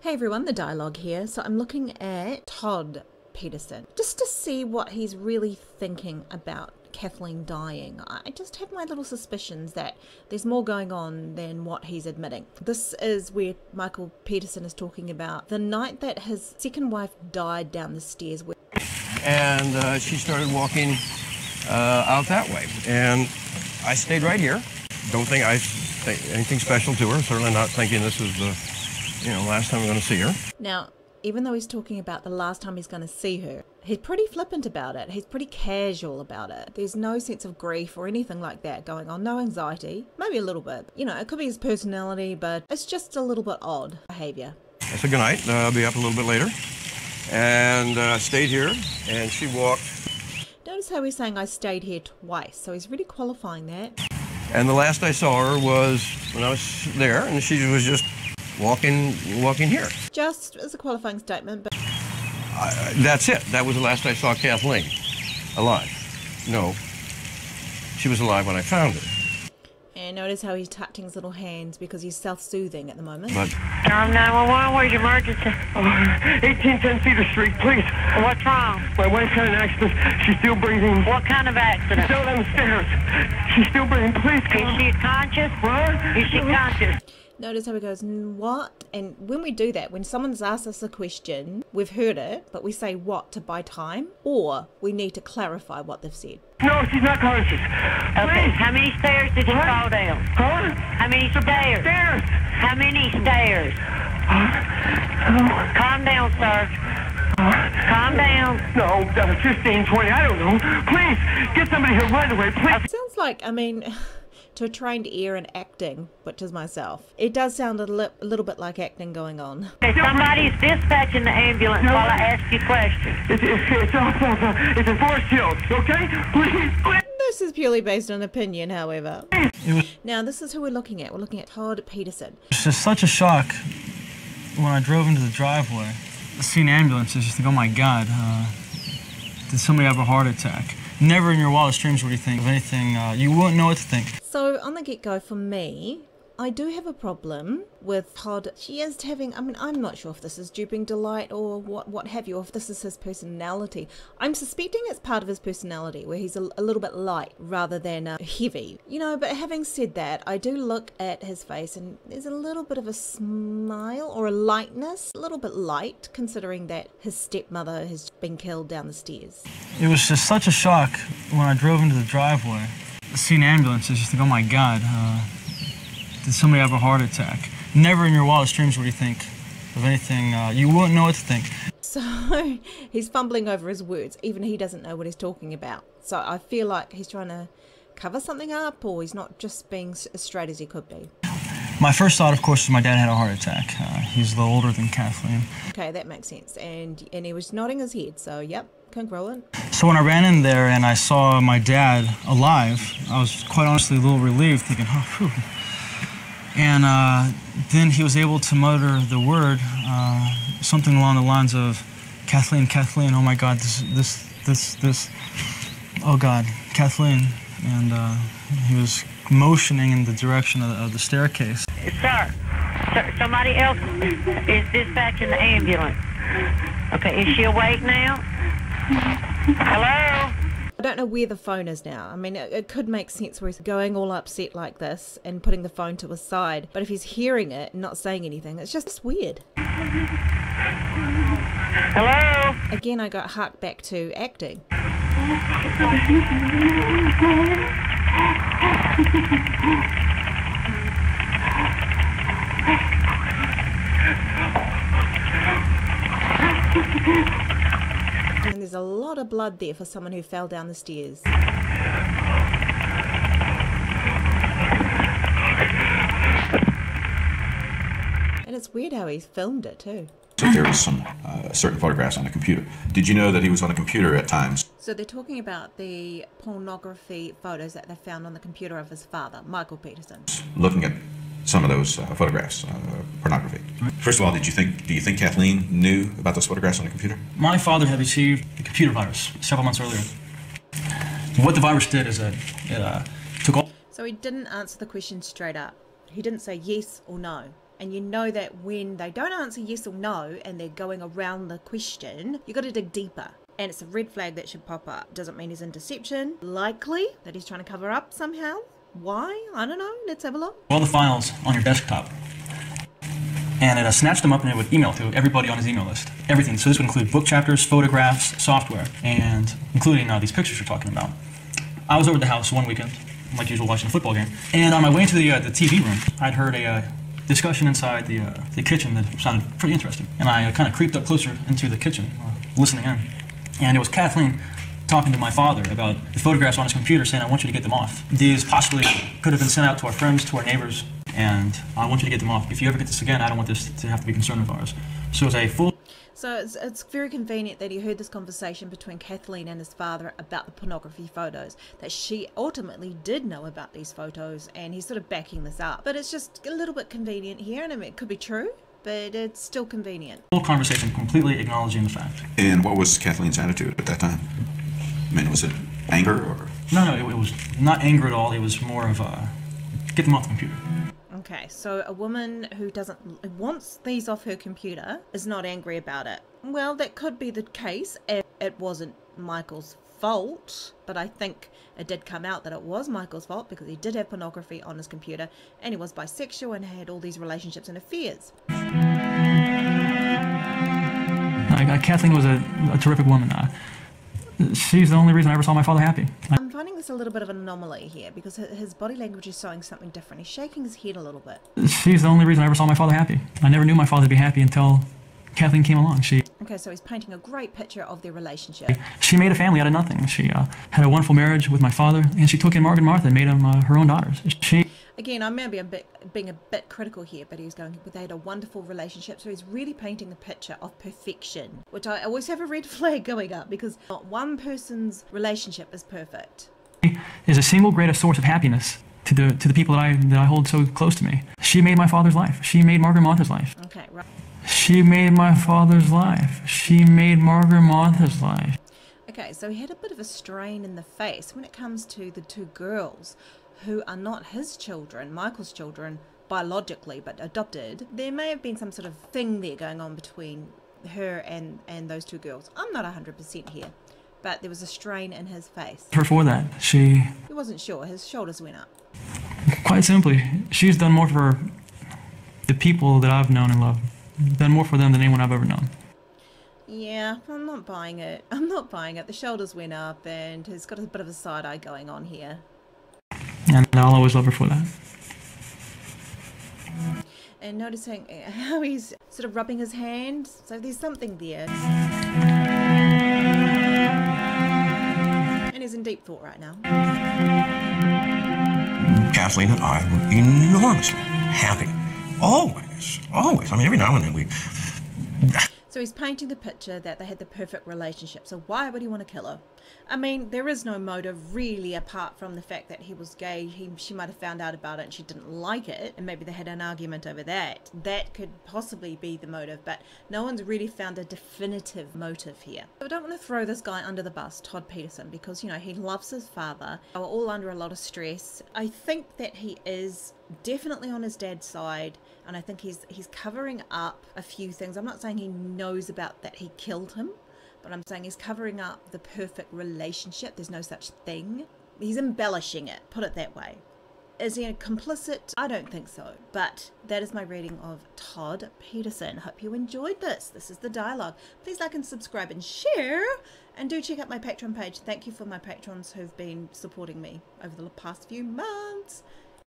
Hey everyone, the dialogue here. So I'm looking at Todd Peterson just to see what he's really thinking about Kathleen dying. I just have my little suspicions that there's more going on than what he's admitting. This is where Michael Peterson is talking about the night that his second wife died down the stairs. And uh, she started walking uh, out that way. And I stayed right here. Don't think I think anything special to her. Certainly not thinking this is the, you know, last time we're going to see her. now, even though he's talking about the last time he's going to see her, he's pretty flippant about it. He's pretty casual about it. There's no sense of grief or anything like that going on. No anxiety. Maybe a little bit. You know, it could be his personality, but it's just a little bit odd behavior. I said goodnight. Uh, I'll be up a little bit later. And uh, stayed here. And she walked. Notice how he's saying I stayed here twice, so he's really qualifying that. And the last I saw her was when I was there, and she was just walking, walking here. Just as a qualifying statement, but I, that's it. That was the last I saw Kathleen alive. No, she was alive when I found her. and notice how he's touching his little hands because he's self-soothing at the moment. But Durham 911, where's your emergency? 1810 Cedar Street, please. What's wrong? My wife had an accident. She's still breathing. What kind of accident? Still down the stairs. She's still breathing. Please Is she conscious? What? Is she conscious? Notice how he goes, what? And when we do that, when someone's asked us a question, we've heard it, but we say what to buy time, or we need to clarify what they've said. No, she's not conscious. Okay, how many stairs did you What? fall down? Huh? How many stairs? Stairs. How many stairs? Calm down, sir. Calm down. No, uh, 15, 20, I don't know. Please, get somebody here right away, please. Sounds like, I mean, to a trained ear in acting, which is myself, it does sound a, li- a little bit like acting going on. Okay, somebody's dispatching the ambulance No. while I ask you questions. It's, it's, it's off, off, off. It's in Forest Hills, okay? Please, please. This is purely based on opinion, however. Now, this is who we're looking at. We're looking at Todd Peterson. It's just such a shock when I drove into the driveway. Seeing ambulances, just think, oh my God, uh, did somebody have a heart attack? Never in your wildest dreams would you think of anything. Uh, you wouldn't know what to think. So, on the get go, for me, I do have a problem with Todd. She is having, I mean, I'm not sure if this is duping delight or what, what have you, or if this is his personality. I'm suspecting it's part of his personality where he's a, a little bit light rather than uh, heavy. You know, but having said that, I do look at his face and there's a little bit of a smile or a lightness, a little bit light, considering that his stepmother has been killed down the stairs. It was just such a shock when I drove into the driveway. Seeing ambulances, just think, oh my God, uh, did somebody have a heart attack? Never in your wildest dreams would you think of anything. Uh, you wouldn't know what to think. So he's fumbling over his words. Even he doesn't know what he's talking about. So I feel like he's trying to cover something up or he's not just being as straight as he could be. My first thought, of course, was my dad had a heart attack. Uh, he's a little older than Kathleen. Okay, that makes sense. And and he was nodding his head. So yep, congruent. So when I ran in there and I saw my dad alive, I was quite honestly a little relieved, thinking, oh, phew. And uh, then he was able to mutter the word, uh, something along the lines of, Kathleen, Kathleen, oh my God, this, this, this, this, oh God, Kathleen. And uh, he was motioning in the direction of, of the staircase. Sir, sir, somebody else is dispatching the ambulance. Okay, is she awake now? Hello? I don't know where the phone is now. I mean, it, it could make sense where he's going all upset like this and putting the phone to his side. But if he's hearing it and not saying anything, it's just weird. Hello? Again, I got harked back to acting. And there's a lot of blood there for someone who fell down the stairs. And it's weird how he filmed it too. So there was some uh, certain photographs on the computer. Did you know that he was on the computer at times? So they're talking about the pornography photos that they found on the computer of his father, Michael Peterson. Looking at some of those uh, photographs, uh, pornography. First of all, did you think? Do you think Kathleen knew about those photographs on the computer? My father had received a computer virus several months earlier. What the virus did is that it uh, took all So he didn't answer the question straight up. He didn't say yes or no. And you know that when they don't answer yes or no and they're going around the question, you got to dig deeper. And it's a red flag that should pop up. Doesn't mean he's in deception. Likely that he's trying to cover up somehow. Why? I don't know. Let's have a look. all the files on your desktop. And it uh, snatched them up and it would email to everybody on his email list. Everything. So this would include book chapters, photographs, software, and including uh, these pictures you're talking about. I was over at the house one weekend, like usual, watching a football game. And on my way into the, uh, the TV room, I'd heard a uh, discussion inside the, uh, the kitchen that sounded pretty interesting. And I uh, kind of creeped up closer into the kitchen, listening in. And it was Kathleen talking to my father about the photographs on his computer saying, I want you to get them off. These possibly could have been sent out to our friends, to our neighbors, and I want you to get them off. If you ever get this again, I don't want this to have to be a concern of ours. So it was a full So it's, it's very convenient that he heard this conversation between Kathleen and his father about the pornography photos, that she ultimately did know about these photos, and he's sort of backing this up. But it's just a little bit convenient here, and I mean, it could be true, but it's still convenient. full conversation completely acknowledging the fact. And what was Kathleen's attitude at that time? I mean, was it anger or? No, no, it, it was not anger at all. It was more of a get them off the computer. Okay, so a woman who doesn't wants these off her computer is not angry about it. Well, that could be the case if it wasn't Michael's fault, but I think it did come out that it was Michael's fault because he did have pornography on his computer and he was bisexual and had all these relationships and affairs. Uh, Kathleen was a, a terrific woman. Uh, she's the only reason I ever saw my father happy. I'm finding this a little bit of an anomaly here because his body language is showing something different. He's shaking his head a little bit. she's the only reason I ever saw my father happy. I never knew my father to be happy until Kathleen came along. She Okay, so he's painting a great picture of their relationship. she made a family out of nothing. She uh, had a wonderful marriage with my father, and she took in Margaret and Martha and made them uh, her own daughters. She Again, I may be a bit, being a bit critical here, but he was going, but they had a wonderful relationship. So he's really painting the picture of perfection, which I always have a red flag going up because not one person's relationship is perfect. is a single greatest source of happiness to the to the people that I that I hold so close to me. She made my father's life. She made Margaret Martha's life. Okay, right. She made my father's life. She made Margaret Martha's life. Okay, so he had a bit of a strain in the face when it comes to the two girls who are not his children, Michael's children, biologically, but adopted. There may have been some sort of thing there going on between her and, and those two girls. I'm not 100% here, but there was a strain in his face. Her for that. She He wasn't sure, his shoulders went up. quite simply, she's done more for the people that I've known and loved. Done more for them than anyone I've ever known. Yeah, I'm not buying it. I'm not buying it. The shoulders went up and he's got a bit of a side eye going on here. And I'll always love her for that. And noticing uh, how he's sort of rubbing his hand. So there's something there. And he's in deep thought right now. Kathleen and I were enormously happy. Always, always. I mean, every now and then we. So he's painting the picture that they had the perfect relationship. So why would he want to kill her? I mean, there is no motive really apart from the fact that he was gay. He, she might have found out about it and she didn't like it, and maybe they had an argument over that. That could possibly be the motive, but no one's really found a definitive motive here. I don't want to throw this guy under the bus, Todd Peterson, because you know he loves his father. They were all under a lot of stress. I think that he is definitely on his dad's side and I think he's he's covering up a few things. I'm not saying he knows about that he killed him, but I'm saying he's covering up the perfect relationship. There's no such thing. He's embellishing it, put it that way. Is he a complicit? I don't think so. But that is my reading of Todd Peterson. Hope you enjoyed this. This is the dialogue. Please like and subscribe and share. And do check out my Patreon page. Thank you for my patrons who've been supporting me over the past few months.